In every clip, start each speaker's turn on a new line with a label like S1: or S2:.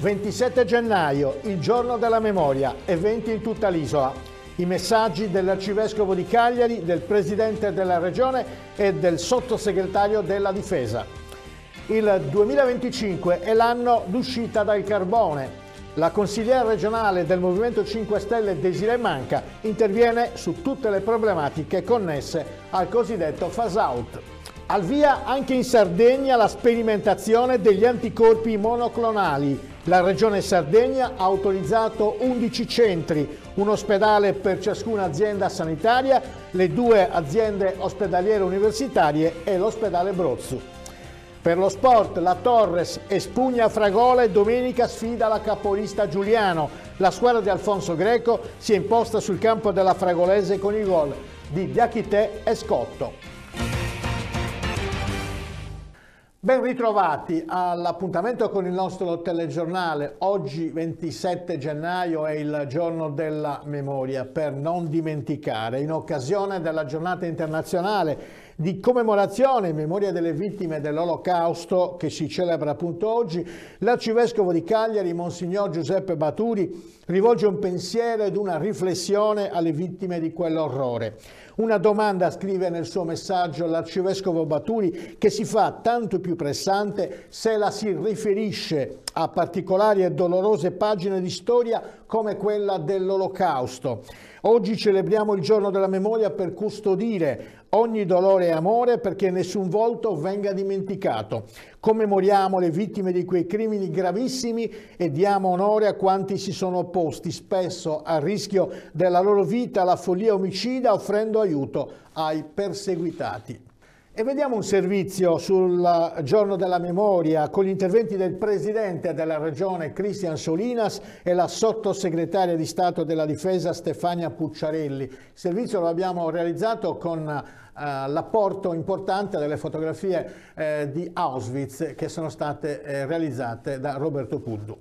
S1: 27 gennaio, il giorno della memoria, eventi in tutta l'isola. I messaggi dell'arcivescovo di Cagliari, del presidente della regione e del sottosegretario della difesa. Il 2025 è l'anno d'uscita dal carbone. La consigliera regionale del Movimento 5 Stelle Desiree Manca interviene su tutte le problematiche connesse al cosiddetto phase out. Al via anche in Sardegna la sperimentazione degli anticorpi monoclonali. La Regione Sardegna ha autorizzato 11 centri, un ospedale per ciascuna azienda sanitaria, le due aziende ospedaliere universitarie e l'ospedale Brozzu. Per lo sport, la Torres espugna Fragola e domenica sfida la capolista Giuliano. La squadra di Alfonso Greco si è imposta sul campo della Fragolese con i gol di Diachité e Scotto. Ben ritrovati all'appuntamento con il nostro telegiornale. Oggi 27 gennaio è il giorno della memoria per non dimenticare. In occasione della giornata internazionale di commemorazione in memoria delle vittime dell'Olocausto che si celebra appunto oggi, l'arcivescovo di Cagliari, Monsignor Giuseppe Baturi, rivolge un pensiero ed una riflessione alle vittime di quell'orrore. Una domanda scrive nel suo messaggio l'arcivescovo Baturi che si fa tanto più pressante se la si riferisce a particolari e dolorose pagine di storia come quella dell'Olocausto. Oggi celebriamo il giorno della memoria per custodire ogni dolore e amore perché nessun volto venga dimenticato. Commemoriamo le vittime di quei crimini gravissimi e diamo onore a quanti si sono opposti, spesso a rischio della loro vita, alla follia omicida, offrendo aiuto ai perseguitati. E vediamo un servizio sul giorno della memoria con gli interventi del Presidente della Regione Cristian Solinas e la Sottosegretaria di Stato della Difesa Stefania Pucciarelli. Il servizio lo abbiamo realizzato con eh, l'apporto importante delle fotografie eh, di Auschwitz che sono state eh, realizzate da Roberto Puddu.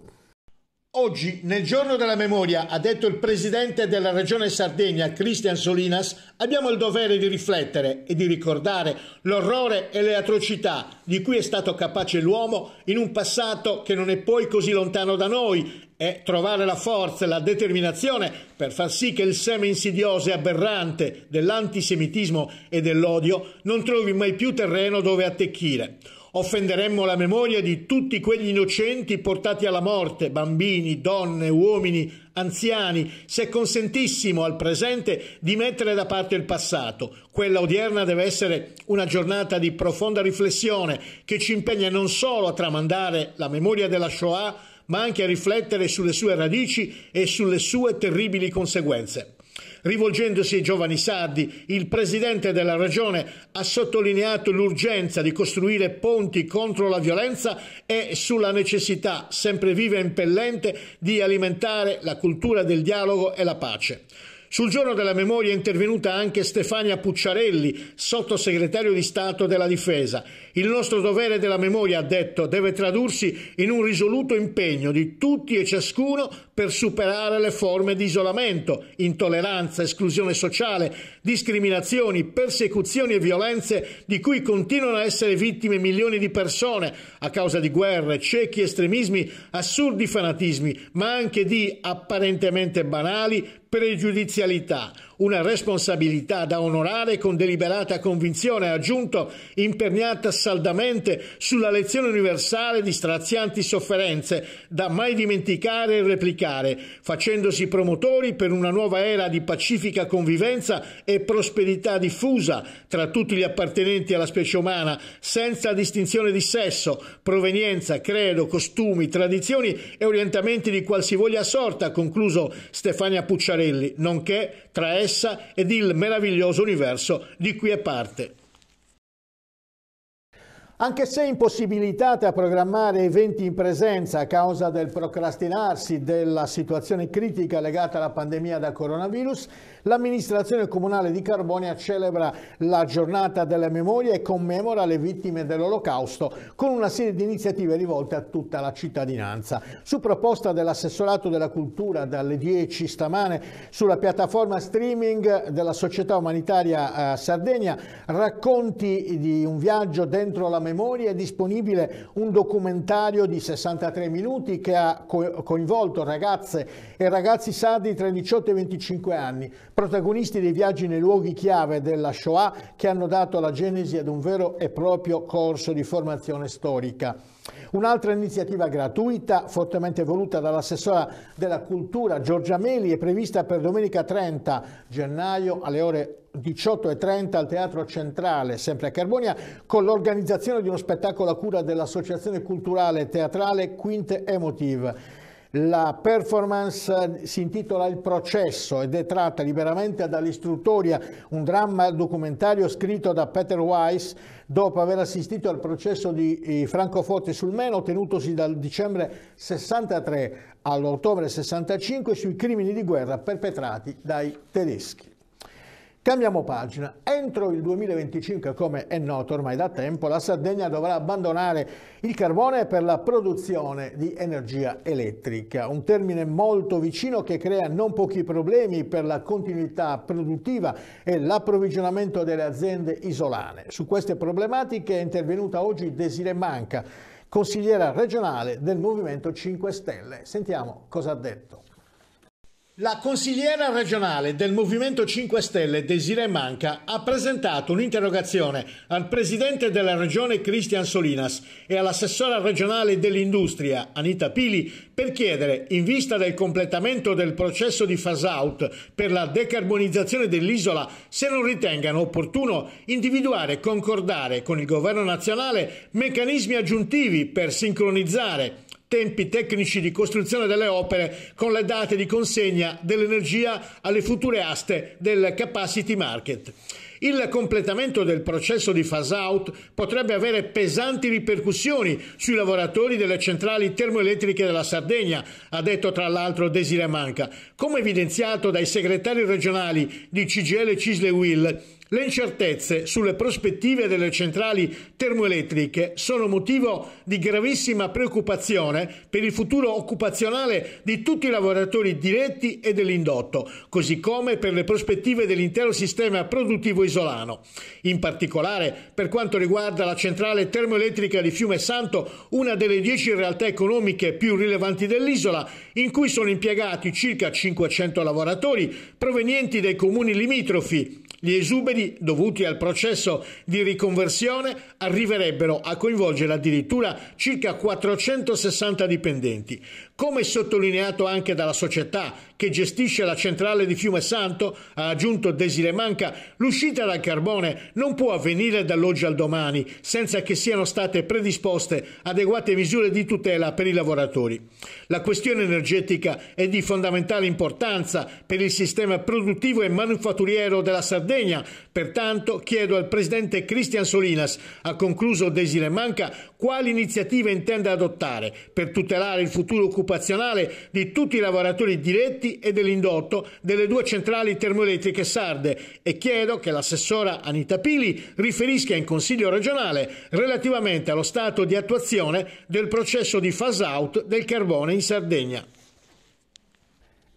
S1: Oggi, nel giorno della memoria, ha detto il presidente della regione Sardegna, Cristian Solinas, abbiamo il dovere di riflettere e di ricordare l'orrore e le atrocità di cui è stato capace l'uomo in un passato che non è poi così lontano da noi e trovare la forza e la determinazione per far sì che il seme insidioso e aberrante dell'antisemitismo e dell'odio non trovi mai più terreno dove attecchire offenderemmo la memoria di tutti quegli innocenti portati alla morte, bambini, donne, uomini, anziani, se consentissimo al presente di mettere da parte il passato. Quella odierna deve essere una giornata di profonda riflessione che ci impegna non solo a tramandare la memoria della Shoah, ma anche a riflettere sulle sue radici e sulle sue terribili conseguenze. Rivolgendosi ai giovani sardi, il presidente della regione ha sottolineato l'urgenza di costruire ponti contro la violenza e sulla necessità, sempre viva e impellente, di alimentare la cultura del dialogo e la pace. Sul giorno della memoria è intervenuta anche Stefania Pucciarelli, sottosegretario di Stato della Difesa. Il nostro dovere della memoria, ha detto, deve tradursi in un risoluto impegno di tutti e ciascuno per superare le forme di isolamento, intolleranza, esclusione sociale, discriminazioni, persecuzioni e violenze di cui continuano a essere vittime milioni di persone a causa di guerre, ciechi estremismi, assurdi fanatismi, ma anche di apparentemente banali pregiudizialità, una responsabilità da onorare con deliberata convinzione, ha aggiunto, imperniata saldamente sulla lezione universale di strazianti sofferenze, da mai dimenticare e replicare, facendosi promotori per una nuova era di pacifica convivenza e prosperità diffusa tra tutti gli appartenenti alla specie umana, senza distinzione di sesso, provenienza, credo, costumi, tradizioni e orientamenti di qualsivoglia sorta, ha concluso Stefania Pucciarelli, nonché tra essa ed il meraviglioso universo di cui è parte. Anche se impossibilitate a programmare eventi in presenza a causa del procrastinarsi della situazione critica legata alla pandemia da coronavirus, l'amministrazione comunale di Carbonia celebra la giornata della memoria e commemora le vittime dell'olocausto con una serie di iniziative rivolte a tutta la cittadinanza. Su proposta dell'assessorato della cultura dalle 10 stamane sulla piattaforma streaming della società umanitaria eh, Sardegna, racconti di un viaggio dentro la memoria memoria è disponibile un documentario di 63 minuti che ha coinvolto ragazze e ragazzi sardi tra i 18 e i 25 anni, protagonisti dei viaggi nei luoghi chiave della Shoah che hanno dato la genesi ad un vero e proprio corso di formazione storica. Un'altra iniziativa gratuita, fortemente voluta dall'assessora della cultura Giorgia Meli, è prevista per domenica 30 gennaio alle ore 18.30 al Teatro Centrale, sempre a Carbonia, con l'organizzazione di uno spettacolo a cura dell'Associazione Culturale Teatrale Quinte Emotive. La performance si intitola Il processo ed è tratta liberamente dall'istruttoria, un dramma documentario scritto da Peter Weiss dopo aver assistito al processo di Francoforte sul Meno tenutosi dal dicembre 63 all'ottobre 65 sui crimini di guerra perpetrati dai tedeschi. Cambiamo pagina. Entro il 2025, come è noto ormai da tempo, la Sardegna dovrà abbandonare il carbone per la produzione di energia elettrica, un termine molto vicino che crea non pochi problemi per la continuità produttiva e l'approvvigionamento delle aziende isolane. Su queste problematiche è intervenuta oggi Desire Manca, consigliera regionale del Movimento 5 Stelle. Sentiamo cosa ha detto. La consigliera regionale del Movimento 5 Stelle, Desiree Manca, ha presentato un'interrogazione al presidente della regione Cristian Solinas e all'assessora regionale dell'industria Anita Pili per chiedere, in vista del completamento del processo di phase out per la decarbonizzazione dell'isola, se non ritengano opportuno individuare e concordare con il governo nazionale meccanismi aggiuntivi per sincronizzare tempi tecnici di costruzione delle opere con le date di consegna dell'energia alle future aste del capacity market. Il completamento del processo di phase out potrebbe avere pesanti ripercussioni sui lavoratori delle centrali termoelettriche della Sardegna, ha detto tra l'altro Desire Manca, come evidenziato dai segretari regionali di CGL Cisle Will le incertezze sulle prospettive delle centrali termoelettriche sono motivo di gravissima preoccupazione per il futuro occupazionale di tutti i lavoratori diretti e dell'indotto, così come per le prospettive dell'intero sistema produttivo isolano. In particolare, per quanto riguarda la centrale termoelettrica di Fiume Santo, una delle dieci realtà economiche più rilevanti dell'isola, in cui sono impiegati circa 500 lavoratori provenienti dai comuni limitrofi, gli esuberi dovuti al processo di riconversione arriverebbero a coinvolgere addirittura circa 460 dipendenti. Come sottolineato anche dalla società che gestisce la centrale di Fiume Santo, ha aggiunto Desire Manca, l'uscita dal carbone non può avvenire dall'oggi al domani senza che siano state predisposte adeguate misure di tutela per i lavoratori. La questione energetica è di fondamentale importanza per il sistema produttivo e manufatturiero della Sardegna, pertanto chiedo al presidente Cristian Solinas, ha concluso Desire Manca, quali iniziative intende adottare per tutelare il futuro occupazionale di tutti i lavoratori diretti e dell'indotto delle due centrali termoelettriche sarde e chiedo che l'assessora Anita Pili riferisca in Consiglio regionale relativamente allo stato di attuazione del processo di phase out del carbone in Sardegna.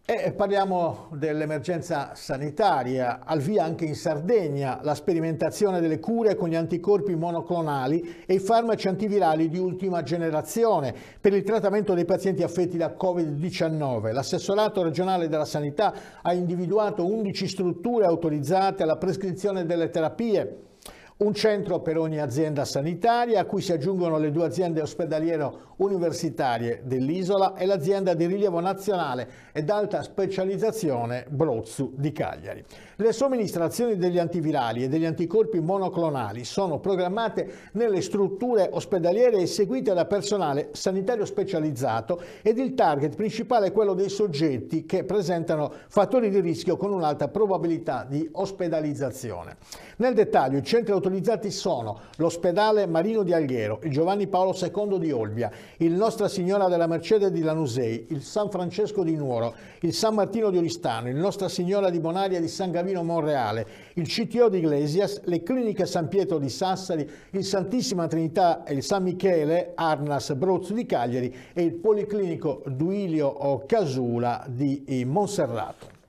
S1: E parliamo dell'emergenza sanitaria, al via anche in Sardegna la sperimentazione delle cure con gli anticorpi monoclonali e i farmaci antivirali di ultima generazione per il trattamento dei pazienti affetti da Covid-19. L'assessorato regionale della sanità ha individuato 11 strutture autorizzate alla prescrizione delle terapie un centro per ogni azienda sanitaria a cui si aggiungono le due aziende ospedaliero-universitarie dell'isola e l'azienda di rilievo nazionale ed alta specializzazione Brozzu di Cagliari. Le somministrazioni degli antivirali e degli anticorpi monoclonali sono programmate nelle strutture ospedaliere eseguite da personale sanitario specializzato ed il target principale è quello dei soggetti che presentano fattori di rischio con un'alta probabilità di ospedalizzazione. Nel dettaglio i centri autorizzati sono l'ospedale Marino di Alghero, il Giovanni Paolo II di Olbia, il Nostra Signora della Mercede di Lanusei, il San Francesco di Nuoro, il San Martino di Oristano, il Nostra Signora di Bonaria di San Gavino Monreale, il CTO di Iglesias, le cliniche San Pietro di Sassari, il Santissima Trinità e il San Michele Arnas Brozzo di Cagliari e il Policlinico Duilio Casula di Monserrato.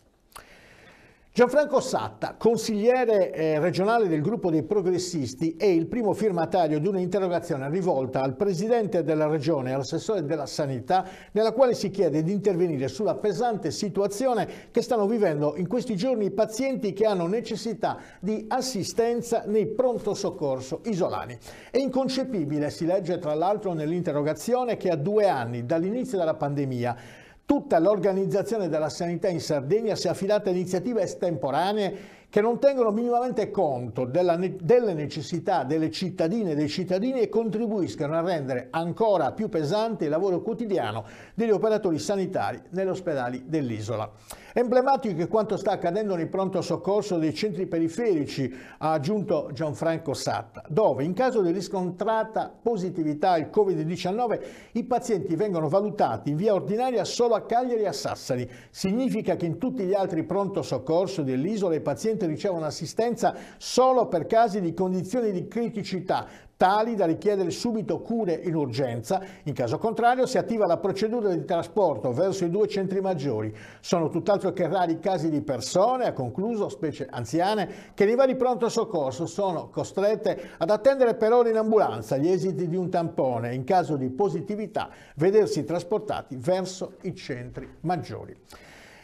S1: Gianfranco Satta, consigliere eh, regionale del gruppo dei progressisti, è il primo firmatario di un'interrogazione rivolta al presidente della regione e all'assessore della sanità, nella quale si chiede di intervenire sulla pesante situazione che stanno vivendo in questi giorni i pazienti che hanno necessità di assistenza nei pronto soccorso isolani. È inconcepibile, si legge tra l'altro nell'interrogazione, che a due anni dall'inizio della pandemia Tutta l'organizzazione della sanità in Sardegna si è affidata a iniziative estemporanee che non tengono minimamente conto della, delle necessità delle cittadine e dei cittadini e contribuiscono a rendere ancora più pesante il lavoro quotidiano degli operatori sanitari negli ospedali dell'isola. Emblematico è quanto sta accadendo nei pronto soccorso dei centri periferici, ha aggiunto Gianfranco Satta, dove in caso di riscontrata positività al Covid-19 i pazienti vengono valutati in via ordinaria solo a Cagliari e a Sassari. Significa che in tutti gli altri pronto soccorso dell'isola i pazienti ricevono assistenza solo per casi di condizioni di criticità, tali da richiedere subito cure in urgenza, in caso contrario si attiva la procedura di trasporto verso i due centri maggiori. Sono tutt'altro che rari casi di persone, ha concluso, specie anziane, che nei vari pronto soccorso sono costrette ad attendere per ore in ambulanza gli esiti di un tampone in caso di positività vedersi trasportati verso i centri maggiori.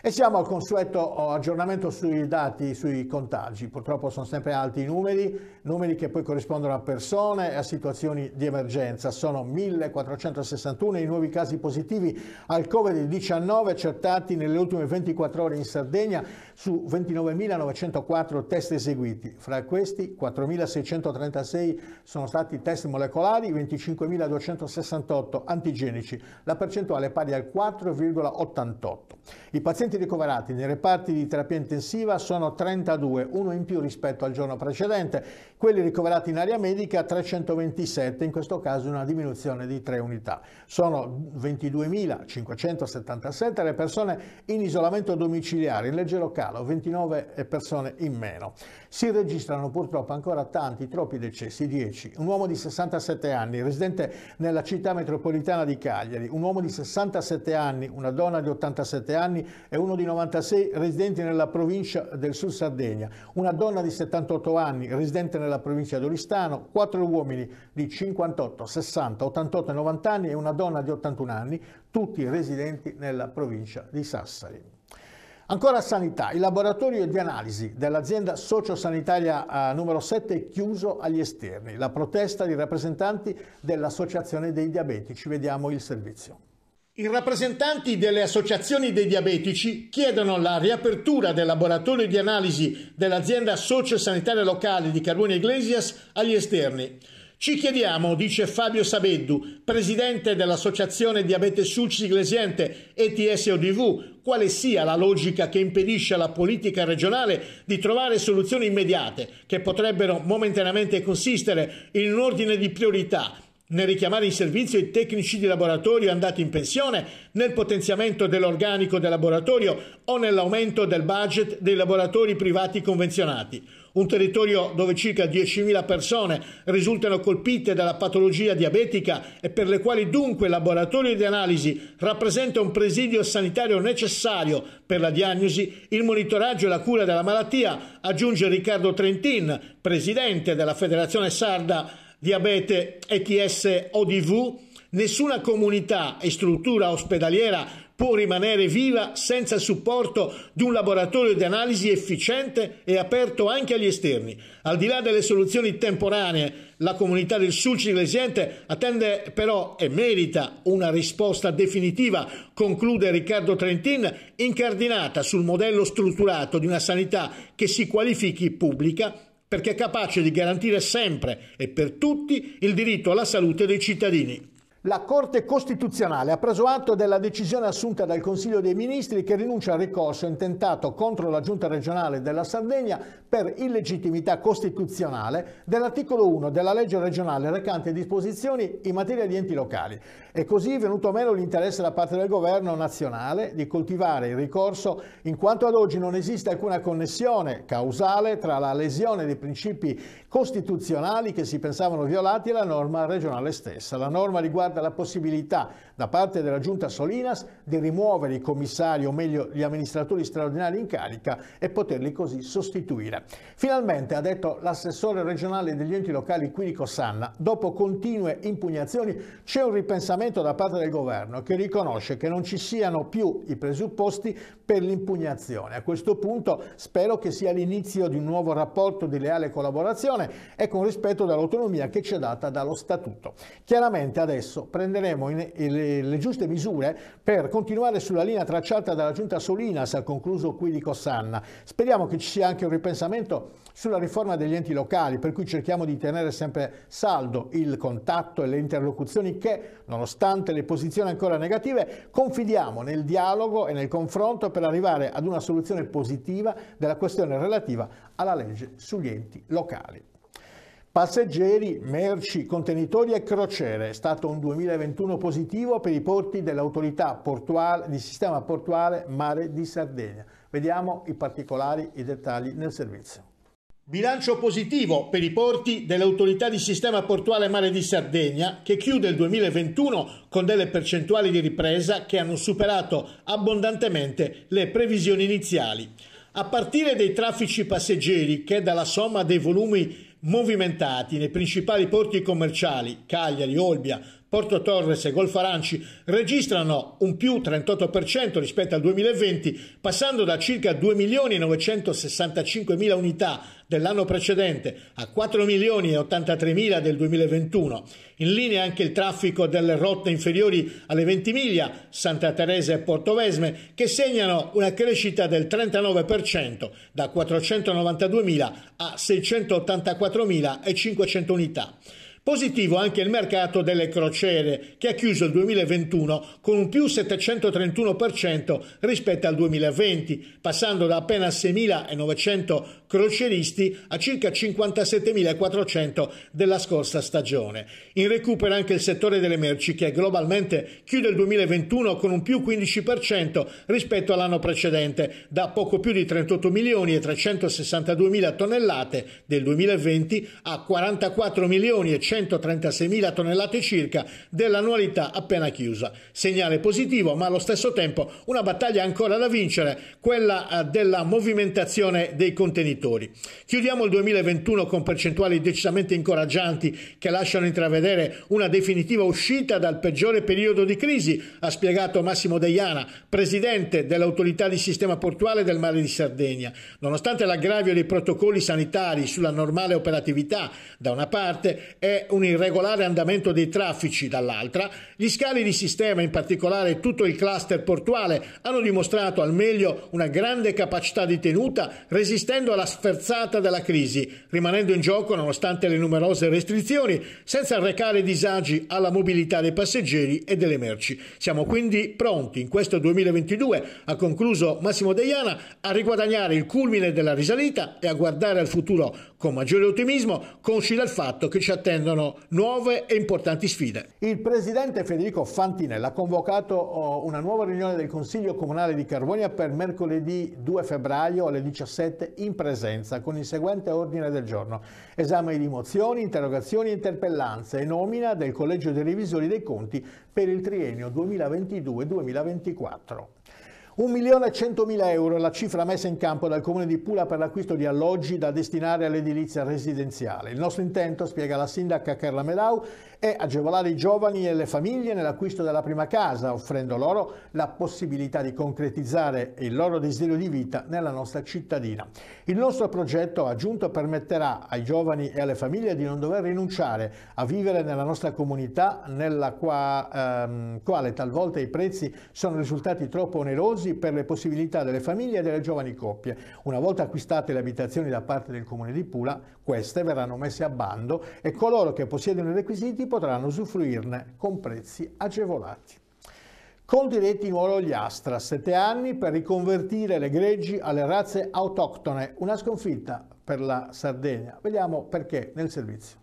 S1: E siamo al consueto oh, aggiornamento sui dati, sui contagi. Purtroppo sono sempre alti i numeri, numeri che poi corrispondono a persone e a situazioni di emergenza. Sono 1461 i nuovi casi positivi al Covid-19 accertati nelle ultime 24 ore in Sardegna su 29.904 test eseguiti. Fra questi 4.636 sono stati test molecolari, 25.268 antigenici. La percentuale è pari al 4,88. I pazienti ricoverati nei reparti di terapia intensiva sono 32, uno in più rispetto al giorno precedente. Quelli ricoverati in area medica 327, in questo caso una diminuzione di 3 unità. Sono 22.577 le persone in isolamento domiciliare, in leggero calo, 29 persone in meno. Si registrano purtroppo ancora tanti, troppi decessi, 10. Un uomo di 67 anni, residente nella città metropolitana di Cagliari, un uomo di 67 anni, una donna di 87 anni e uno di 96 residenti nella provincia del Sud Sardegna, una donna di 78 anni residente nella provincia di Oristano, quattro uomini di 58, 60, 88 e 90 anni e una donna di 81 anni, tutti residenti nella provincia di Sassari. Ancora sanità, il laboratorio di analisi dell'azienda sociosanitaria eh, numero 7 è chiuso agli esterni. La protesta di rappresentanti dell'Associazione dei Diabetici. Vediamo il servizio. I rappresentanti delle associazioni dei diabetici chiedono la riapertura del laboratorio di analisi dell'azienda sociosanitaria locale di Carboni Iglesias agli esterni. Ci chiediamo, dice Fabio Sabeddu, presidente dell'associazione Diabete Sulci Iglesiente ETS-ODV, quale sia la logica che impedisce alla politica regionale di trovare soluzioni immediate che potrebbero momentaneamente consistere in un ordine di priorità nel richiamare in servizio i tecnici di laboratorio andati in pensione, nel potenziamento dell'organico del laboratorio o nell'aumento del budget dei laboratori privati convenzionati. Un territorio dove circa 10.000 persone risultano colpite dalla patologia diabetica e per le quali dunque il laboratorio di analisi rappresenta un presidio sanitario necessario per la diagnosi, il monitoraggio e la cura della malattia, aggiunge Riccardo Trentin, presidente della Federazione Sarda diabete ETS ODV, nessuna comunità e struttura ospedaliera può rimanere viva senza il supporto di un laboratorio di analisi efficiente e aperto anche agli esterni. Al di là delle soluzioni temporanee, la comunità del Sulci Iglesiente attende però e merita una risposta definitiva, conclude Riccardo Trentin, incardinata sul modello strutturato di una sanità che si qualifichi pubblica perché è capace di garantire sempre e per tutti il diritto alla salute dei cittadini.
S2: La Corte Costituzionale ha preso atto della decisione assunta dal Consiglio dei Ministri che rinuncia al ricorso intentato contro la Giunta regionale della Sardegna per illegittimità costituzionale dell'articolo 1 della legge regionale recante disposizioni in materia di enti locali. E così è venuto meno l'interesse da parte del governo nazionale di coltivare il ricorso in quanto ad oggi non esiste alcuna connessione causale tra la lesione dei principi costituzionali che si pensavano violati e la norma regionale stessa. La norma
S1: riguarda la possibilità da parte della Giunta Solinas di rimuovere i commissari o meglio gli amministratori straordinari in carica e poterli così sostituire. Finalmente, ha detto l'assessore regionale degli enti locali Quirico Sanna, dopo continue impugnazioni c'è un ripensamento da parte del governo che riconosce che non ci siano più i presupposti per l'impugnazione. A questo punto spero che sia l'inizio di un nuovo rapporto di leale collaborazione e con rispetto dell'autonomia che ci è data dallo Statuto. Chiaramente adesso prenderemo in, le, le, giuste misure per continuare sulla linea tracciata dalla Giunta Solinas al concluso qui di Cossanna. Speriamo che ci sia anche un ripensamento sulla riforma degli enti locali, per cui cerchiamo di tenere sempre saldo il contatto e le interlocuzioni che, nonostante le posizioni ancora negative, confidiamo nel dialogo e nel confronto per arrivare ad una soluzione positiva della questione relativa alla legge sugli enti locali. Passeggeri, merci, contenitori e crociere. È stato un 2021 positivo per i porti dell'autorità portuale, di sistema portuale Mare di Sardegna. Vediamo i particolari, i dettagli nel servizio.
S2: Bilancio positivo per i porti dell'autorità di sistema portuale Mare di Sardegna che chiude il 2021 con delle percentuali di ripresa che hanno superato abbondantemente le previsioni iniziali. A partire dai traffici passeggeri che dalla somma dei volumi movimentati nei principali porti commerciali Cagliari, Olbia, Porto Torres e Golfo Aranci registrano un più 38% rispetto al 2020, passando da circa 2 milioni e 965 mila unità dell'anno precedente a 4 milioni e 83 mila del 2021. In linea anche il traffico delle rotte inferiori alle 20 miglia, Santa Teresa e Portovesme, che segnano una crescita del 39% da 492 mila a 684 mila e 500 unità. Positivo anche il mercato delle crociere, che ha chiuso il 2021 con un più 731% rispetto al 2020, passando da appena 6.900 crocieristi a circa 57.400 della scorsa stagione. In recupero anche il settore delle merci, che globalmente chiude il 2021 con un più 15% rispetto all'anno precedente, da poco più di 38 milioni e 362 mila tonnellate del 2020 a 44 milioni e 136.000 tonnellate circa dell'annualità appena chiusa. Segnale positivo, ma allo stesso tempo una battaglia ancora da vincere, quella eh, della movimentazione dei contenitori. Chiudiamo il 2021 con percentuali decisamente incoraggianti che lasciano intravedere una definitiva uscita dal peggiore periodo di crisi, ha spiegato Massimo Deiana, presidente dell'autorità di sistema portuale del mare di Sardegna. Nonostante l'aggravio dei protocolli sanitari sulla normale operatività da una parte e un irregolare andamento dei traffici dall'altra, gli scali di sistema, in particolare tutto il cluster portuale, hanno dimostrato al meglio una grande capacità di tenuta resistendo alla sferzata della crisi, rimanendo in gioco nonostante le numerose restrizioni, senza arrecare disagi alla mobilità dei passeggeri e delle merci. Siamo quindi pronti in questo 2022, ha concluso Massimo Deiana, a riguadagnare il culmine della risalita e a guardare al futuro con maggiore ottimismo, consci del fatto che ci attendono nuove e importanti sfide.
S1: Il presidente Federico Fantinella ha convocato oh, una nuova riunione del Consiglio Comunale di Carbonia per mercoledì 2 febbraio alle 17 in presenza con il seguente ordine del giorno. Esame di mozioni, interrogazioni e interpellanze e nomina del Collegio dei Revisori dei Conti per il triennio 2022-2024. 1 milione e 100 mila euro è la cifra messa in campo dal Comune di Pula per l'acquisto di alloggi da destinare all'edilizia residenziale. Il nostro intento, spiega la sindaca Carla Melau, è agevolare i giovani e le famiglie nell'acquisto della prima casa, offrendo loro la possibilità di concretizzare il loro desiderio di vita nella nostra cittadina. Il nostro progetto aggiunto permetterà ai giovani e alle famiglie di non dover rinunciare a vivere nella nostra comunità nella qua, ehm, quale talvolta i prezzi sono risultati troppo onerosi per le possibilità delle famiglie e delle giovani coppie. Una volta acquistate le abitazioni da parte del Comune di Pula, queste verranno messe a bando e coloro che possiedono i requisiti potranno usufruirne con prezzi agevolati. Coldiretti Nuoro gli Astra, sette anni per riconvertire le greggi alle razze autoctone, una sconfitta per la Sardegna. Vediamo perché nel servizio.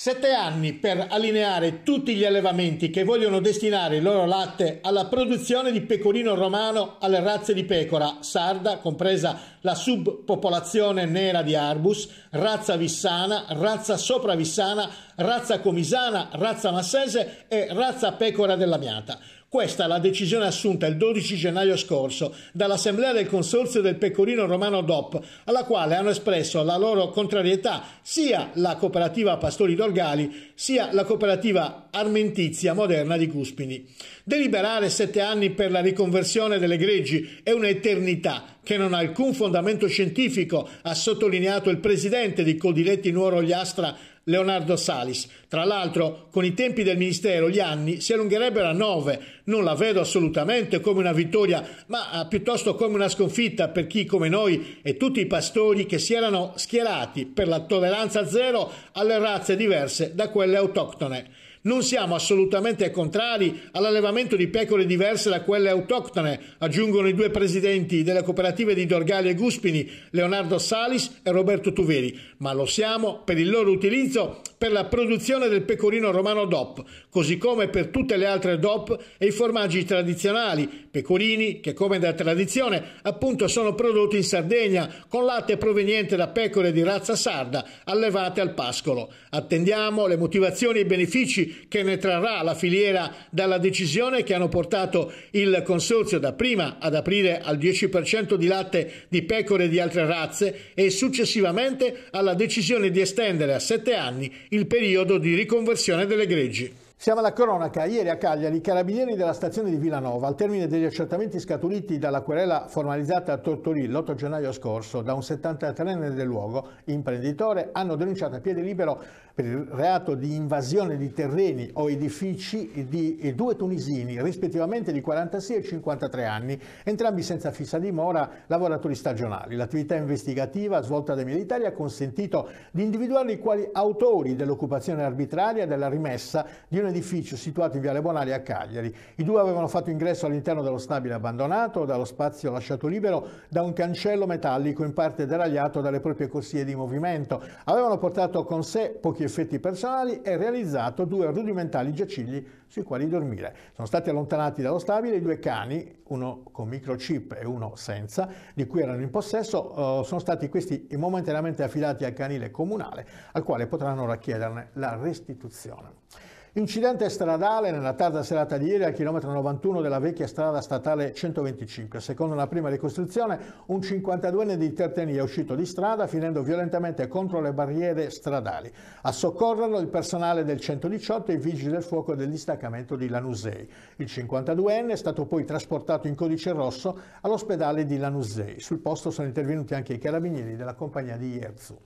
S1: Sette anni per allineare tutti gli allevamenti che vogliono destinare il loro latte alla produzione di pecorino romano alle razze di pecora sarda, compresa la subpopolazione nera di Arbus, razza vissana, razza sopravissana, razza comisana, razza massese e razza pecora della Miata. Questa è la decisione assunta il 12 gennaio scorso dall'Assemblea del Consorzio del Pecorino Romano DOP, alla quale hanno espresso la loro contrarietà sia la cooperativa Pastori Dorgali sia la cooperativa Armentizia Moderna di Cuspini. Deliberare sette anni per la riconversione delle greggi è un'eternità che non ha alcun fondamento scientifico, ha sottolineato il presidente di Coldiretti Nuoro Gliastra Leonardo Salis. Tra l'altro, con i tempi del Ministero gli anni si allungherebbero a nove. Non la vedo assolutamente come una vittoria, ma ah, piuttosto come una sconfitta per chi come noi e tutti i pastori che si erano schierati per la tolleranza zero alle razze diverse da quelle autoctone. Non siamo assolutamente contrari all'allevamento di pecore diverse da quelle autoctone, aggiungono i due presidenti delle cooperative di Dorgali e Guspini, Leonardo Salis e Roberto Tuveri, ma lo siamo per il loro utilizzo per la produzione del pecorino romano DOP, così come per tutte le altre DOP e i formaggi tradizionali, pecorini che come da tradizione appunto sono prodotti in Sardegna con latte proveniente da pecore di razza sarda allevate al pascolo. Attendiamo le motivazioni e i benefici che ne trarrà la filiera dalla decisione che hanno portato il consorzio dapprima ad aprire al 10% di latte di pecore di altre razze e successivamente alla decisione di estendere a sette anni il periodo di riconversione delle greggi.
S2: Siamo alla cronaca. Ieri a Cagliari i carabinieri della stazione di Villanova, al termine degli accertamenti scaturiti dalla querela formalizzata a Tortorì l'8 gennaio scorso da un 73enne del luogo, imprenditore, hanno denunciato a piede libero per il reato di invasione di terreni o edifici di due tunisini, rispettivamente di 46 e 53 anni, entrambi senza fissa dimora, lavoratori stagionali. L'attività investigativa svolta dai militari ha consentito di individuarli quali autori dell'occupazione arbitraria della rimessa di un edificio situato in Viale Bonari a Cagliari. I due avevano fatto ingresso all'interno dello stabile abbandonato, dallo spazio lasciato libero da un cancello metallico in parte deragliato dalle proprie corsie di movimento. Avevano portato con sé pochi effetti personali e realizzato due rudimentali giacigli sui quali dormire. Sono stati allontanati dallo stabile i due cani, uno con microchip e uno senza, di cui erano in possesso, uh, sono stati questi momentaneamente affidati al canile comunale, al quale potranno ora chiederne la restituzione. Incidente stradale nella tarda serata di ieri al chilometro 91 della vecchia strada statale 125. Secondo una prima ricostruzione, un 52enne di Terteni è uscito di strada finendo violentemente contro le barriere stradali. A soccorrerlo il personale del 118 e i vigili del fuoco del distaccamento di Lanusei. Il 52enne è stato poi trasportato in codice rosso all'ospedale di Lanusei. Sul posto sono intervenuti anche i carabinieri della compagnia di Ierzu.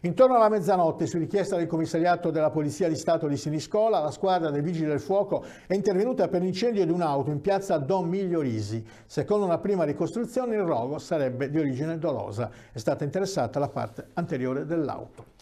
S2: Intorno alla mezzanotte, su richiesta del commissariato della Polizia di Stato di Siniscola, la squadra dei Vigili del Fuoco è intervenuta per l'incendio di un'auto in piazza Don Migliorisi. Secondo una prima ricostruzione il rogo sarebbe di origine dolosa. È stata interessata la parte anteriore dell'auto.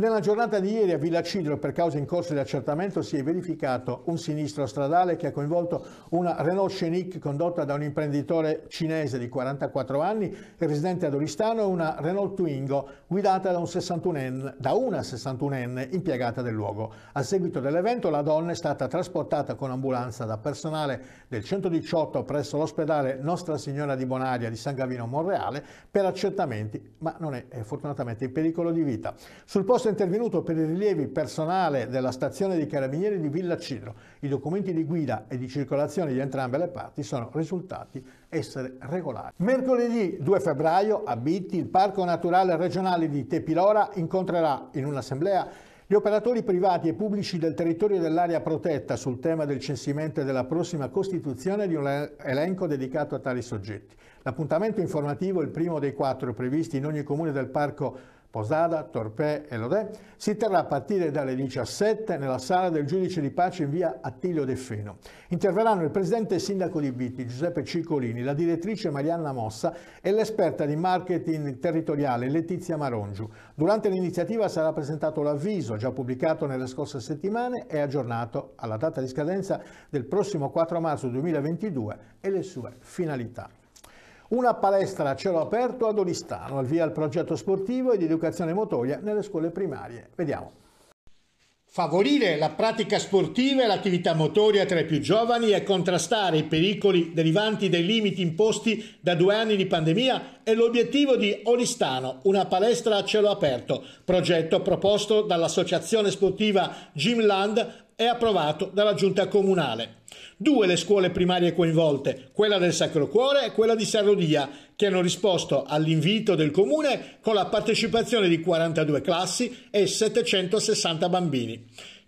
S2: Nella giornata di ieri a Villa Cidro, per causa in corso di accertamento, si è verificato un sinistro stradale che ha coinvolto una Renault Scenic condotta da un imprenditore cinese di 44 anni, residente ad Oristano, e una Renault Twingo guidata da, un 61enne, da una 61enne impiegata del luogo. A seguito dell'evento la donna è stata trasportata con ambulanza da personale del 118 presso l'ospedale Nostra Signora di Bonaria di San Gavino Monreale per accertamenti, ma non è, è fortunatamente in pericolo di vita. Sul posto intervenuto per i rilievi personale della stazione di carabinieri di Villa Cidro. I documenti di guida e di circolazione di entrambe le parti sono risultati essere regolari. Mercoledì 2 febbraio a Bitti il Parco Naturale Regionale di Tepilora incontrerà in un'assemblea gli operatori privati e pubblici del territorio dell'area protetta sul tema del censimento e della prossima costituzione di un elenco dedicato a tali soggetti. L'appuntamento informativo, il primo dei quattro previsti in ogni comune del parco Posada, Torpè e Lodè, si terrà a partire dalle 17 nella sala del giudice di pace in via Attilio De Feno. Interverranno il presidente e sindaco di Bitti, Giuseppe Ciccolini, la direttrice Marianna Mossa e l'esperta di marketing territoriale Letizia Marongiu. Durante l'iniziativa sarà presentato l'avviso, già pubblicato nelle scorse settimane e aggiornato alla data di scadenza del prossimo 4 marzo 2022 e le sue finalità. Una palestra a cielo aperto ad Oristano, al via il progetto sportivo e di educazione motoria nelle scuole primarie. Vediamo.
S1: Favorire la pratica sportiva e l'attività motoria tra i più giovani e contrastare i pericoli derivanti dai limiti imposti da due anni di pandemia è l'obiettivo di Oristano, una palestra a cielo aperto, progetto proposto dall'associazione sportiva Gymland e approvato dalla giunta comunale. Due le scuole primarie coinvolte, quella del Sacro Cuore e quella di Sarrodia, che hanno risposto all'invito del comune con la partecipazione di 42 classi e 760 bambini.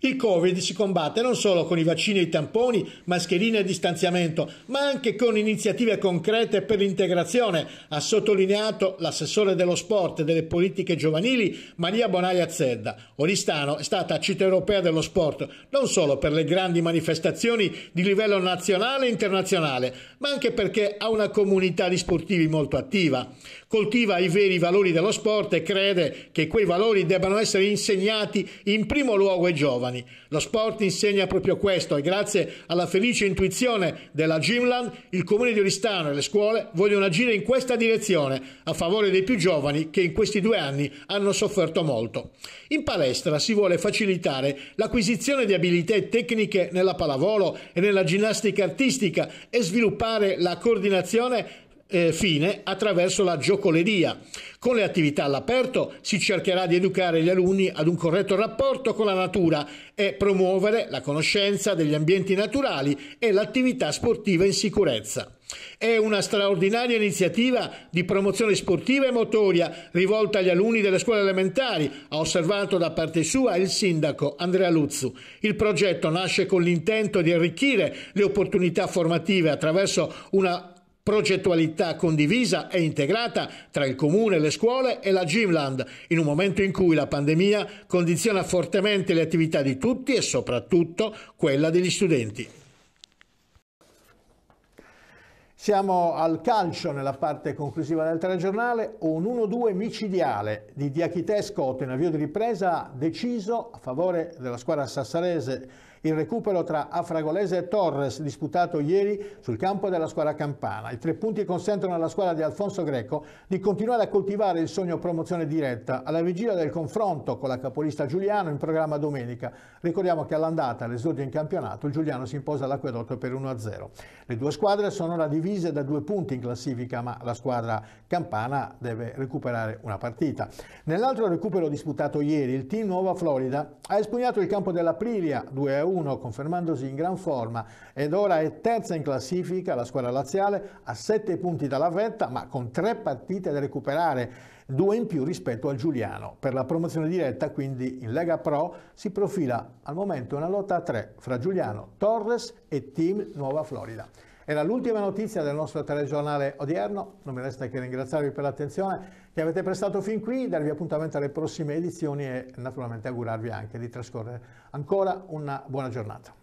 S1: Il Covid si combatte non solo con i vaccini e i tamponi, mascherine e distanziamento, ma anche con iniziative concrete per l'integrazione, ha sottolineato l'assessore dello sport e delle politiche giovanili Maria Bonaia Zedda. Oristano è stata città europea dello sport non solo per le grandi manifestazioni di livello nazionale e internazionale, ma anche perché ha una comunità di sportivi molto attiva. Coltiva i veri valori dello sport e crede che quei valori debbano essere insegnati in primo luogo ai giovani giovani. Lo sport insegna proprio questo e grazie alla felice intuizione della Gymland il comune di Oristano e le scuole vogliono agire in questa direzione a favore dei più giovani che in questi due anni hanno sofferto molto. In palestra si vuole facilitare l'acquisizione di abilità tecniche nella pallavolo e nella ginnastica artistica e sviluppare la coordinazione eh, fine attraverso la giocoleria. Con le attività all'aperto si cercherà di educare gli alunni ad un corretto rapporto con la natura e promuovere la conoscenza degli ambienti naturali e l'attività sportiva in sicurezza. È una straordinaria iniziativa di promozione sportiva e motoria rivolta agli alunni delle scuole elementari, ha osservato da parte sua il sindaco Andrea Luzzu. Il progetto nasce con l'intento di arricchire le opportunità formative attraverso una progettualità condivisa e integrata tra il comune, le scuole e la Gymland, in un momento in cui la pandemia condiziona fortemente le attività di tutti e soprattutto quella degli studenti.
S2: Siamo al calcio nella parte conclusiva del telegiornale, un 1-2 micidiale di Diachite Scotto in avvio di ripresa deciso a favore della squadra sassarese il recupero tra Afragolese e Torres disputato ieri sul campo della squadra campana. I tre punti consentono alla squadra di Alfonso Greco di continuare a coltivare il sogno promozione diretta alla vigilia del confronto con la capolista Giuliano in programma domenica. Ricordiamo che all'andata, all'esordio in campionato, il Giuliano si imposa all'acquedotto per 1-0. Le due squadre sono ora divise da due punti in classifica, ma la squadra campana deve recuperare una partita. Nell'altro recupero disputato ieri, il team Nuova Florida ha espugnato il campo dell'Aprilia 2-1 1 confermandosi in gran forma ed ora è terza in classifica la squadra laziale a 7 punti dalla vetta ma con 3 partite da recuperare due in più rispetto al Giuliano. Per la promozione diretta, quindi in Lega Pro, si profila al momento una lotta a tre fra Giuliano, Torres e Team Nuova Florida. Era l'ultima notizia del nostro telegiornale odierno, non mi resta che ringraziarvi per l'attenzione che avete prestato fin qui, darvi appuntamento alle prossime edizioni e naturalmente augurarvi anche di trascorrere ancora una buona giornata.